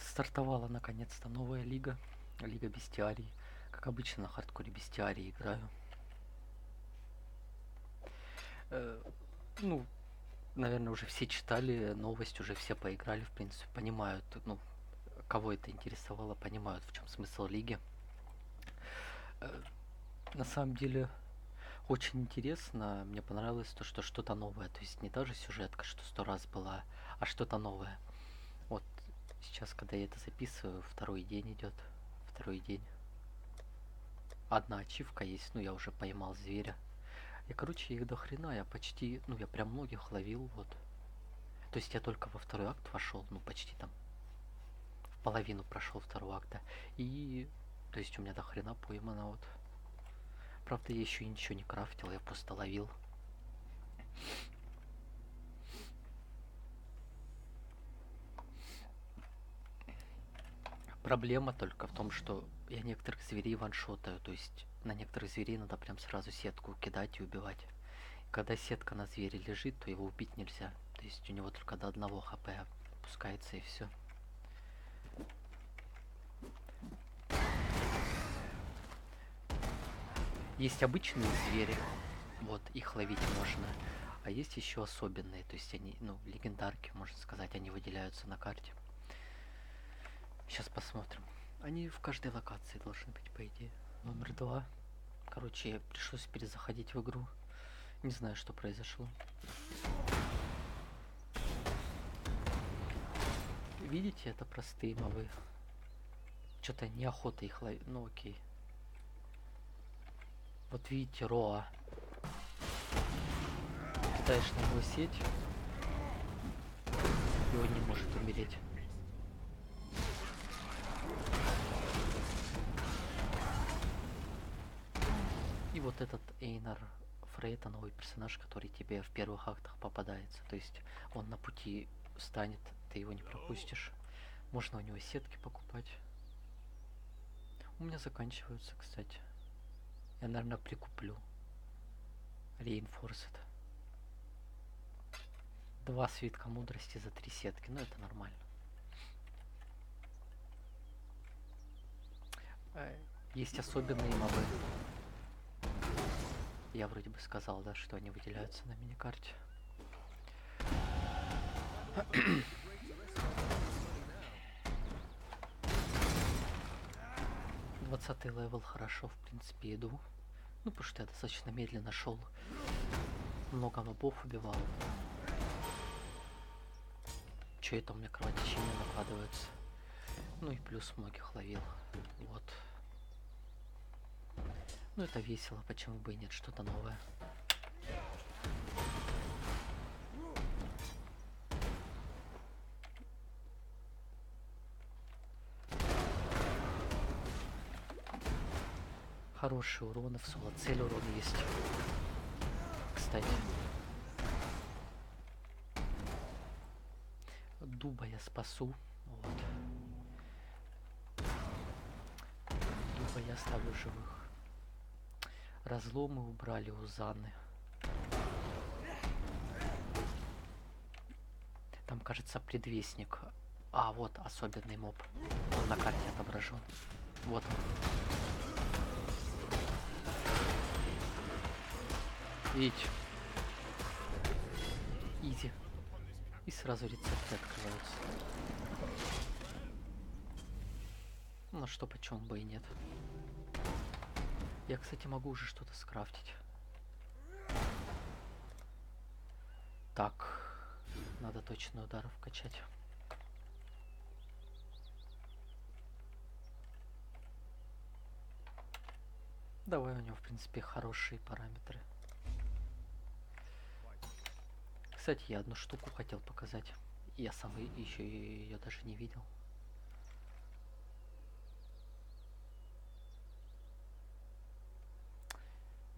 Стартовала наконец-то новая лига. Лига Бестиарий. Как обычно на хардкоре Бестиарий играю. Э, ну, наверное, уже все читали новость, уже все поиграли, в принципе, понимают, ну, кого это интересовало, понимают, в чем смысл лиги. Э, на самом деле, очень интересно, мне понравилось то, что что-то новое, то есть не та же сюжетка, что сто раз была, а что-то новое. Сейчас, когда я это записываю, второй день идет, второй день. Одна ачивка есть, ну я уже поймал зверя. И, короче, их до хрена, я почти, ну я прям многих ловил, вот. То есть я только во второй акт вошел, ну почти там в половину прошел второго акта. И, то есть у меня до хрена поймано, вот. Правда, я еще ничего не крафтил, я просто ловил. Проблема только в том, что я некоторых зверей ваншотаю, то есть на некоторых зверей надо прям сразу сетку кидать и убивать. Когда сетка на звере лежит, то его убить нельзя. То есть у него только до одного хп опускается и все. Есть обычные звери, вот, их ловить можно. А есть еще особенные, то есть они, ну, легендарки, можно сказать, они выделяются на карте. Сейчас посмотрим. Они в каждой локации должны быть, по идее. Номер два. Короче, пришлось перезаходить в игру. Не знаю, что произошло. Видите, это простые мобы. Что-то неохота их ловить. Ну окей. Вот видите, Роа. Кидаешь на него сеть, и он не может умереть. И вот этот Эйнар Фрейта, новый персонаж, который тебе в первых актах попадается. То есть он на пути станет, ты его не пропустишь. Можно у него сетки покупать. У меня заканчиваются, кстати. Я, наверное, прикуплю. Reinforced. Два свитка мудрости за три сетки. Ну, это нормально. Э, есть особенные мобы. Я вроде бы сказал, да, что они выделяются на миникарте. Двадцатый level хорошо, в принципе, иду. Ну, потому что я достаточно медленно шел. Много мобов убивал. Че это у меня кровотечение накладывается? Ну и плюс многих ловил. Вот. Ну это весело, почему бы и нет, что-то новое. Хороший урон, в соло цель урон есть. Кстати. Дуба я спасу. Вот. Дуба я оставлю живых. Разломы убрали у Заны. Там, кажется, предвестник. А, вот особенный моб. Он на карте отображен. Вот он. Видите? Изи. И сразу рецепты открываются. Ну что, почем бы и нет. Я, кстати, могу уже что-то скрафтить. Так. Надо точно ударов качать. Давай у него, в принципе, хорошие параметры. Кстати, я одну штуку хотел показать. Я сам еще ее даже не видел.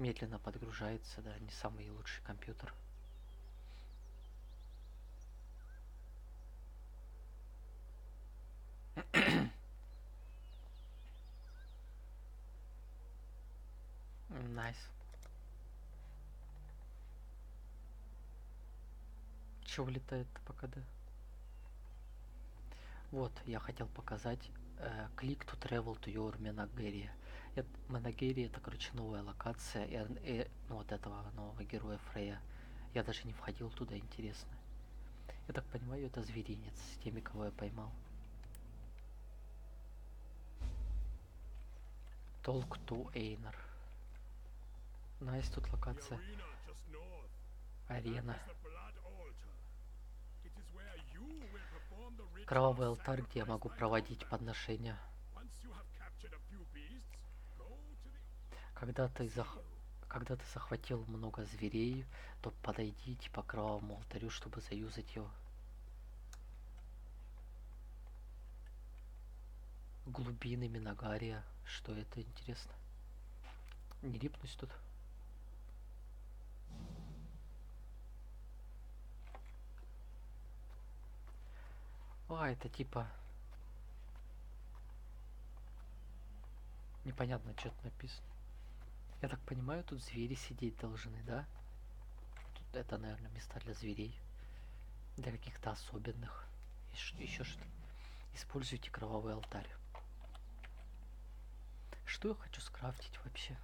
Медленно подгружается, да, не самый лучший компьютер. Nice. nice. Че улетает по КД? Вот, я хотел показать э, click to travel to your Menagerie. Это, Menagerie это, короче, новая локация и, и, ну, вот этого нового героя Фрея. Я даже не входил туда, интересно. Я так понимаю, это зверинец с теми, кого я поймал. Talk to Einhar. Nice тут локация. Арена. Кровавый алтарь, где я могу проводить подношения. Когда ты, зах... Когда ты захватил много зверей, то подойди типа к кровавому алтарю, чтобы заюзать его. Глубины Миногария. Что это интересно? Не рипнусь тут. Это типа... Непонятно, что тут написано. Я так понимаю, тут звери сидеть должны, да? Тут это, наверное, места для зверей. Для каких-то особенных. Еще что Используйте кровавый алтарь. Что я хочу скрафтить вообще?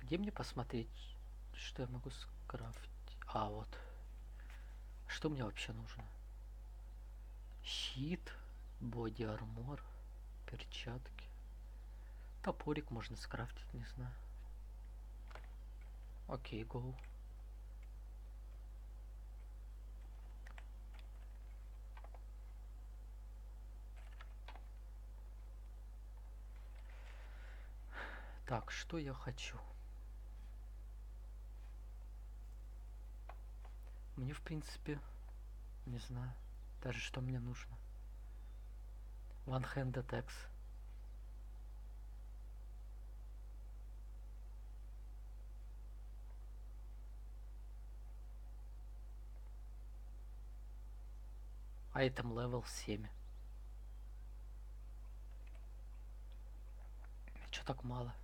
Где мне посмотреть, что я могу скрафтить? А, вот. Что мне вообще нужно? Щит, боди армор, перчатки. Топорик можно скрафтить, не знаю. Окей, гоу. Так, что я хочу? Мне, в принципе, не знаю, даже что мне нужно. One-handed axe. Item level 7. Чё так мало?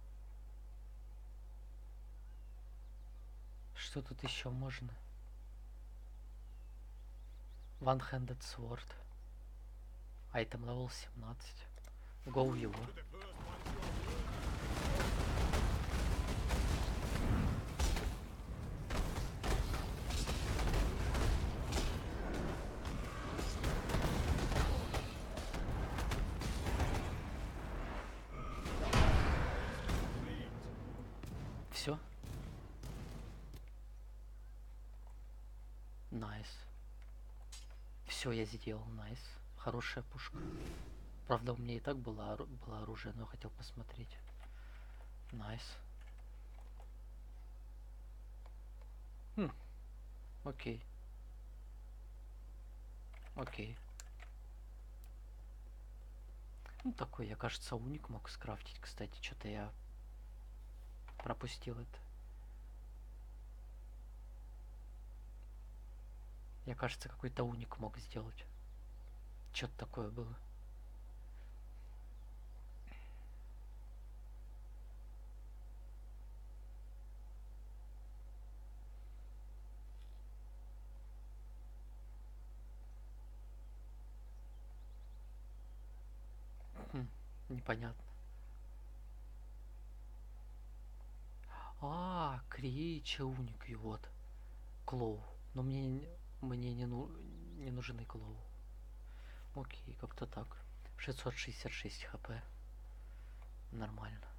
Что тут еще можно? One-handed sword. Айтем левел 17. Гоу его. Все, я сделал, nice. Хорошая пушка. Правда, у меня и так было, было оружие, но я хотел посмотреть. Nice. Хм. Окей. Окей. Ну, такой, я, кажется, уник мог скрафтить, кстати. Что-то я пропустил это. Я, кажется, какой-то уник мог сделать. Что-то такое было. Хм, непонятно. А, крича уник, и вот. Клоу. Но мне, не- мне не, ну, не нужны клоу. Окей, как-то так. 666 хп. Нормально.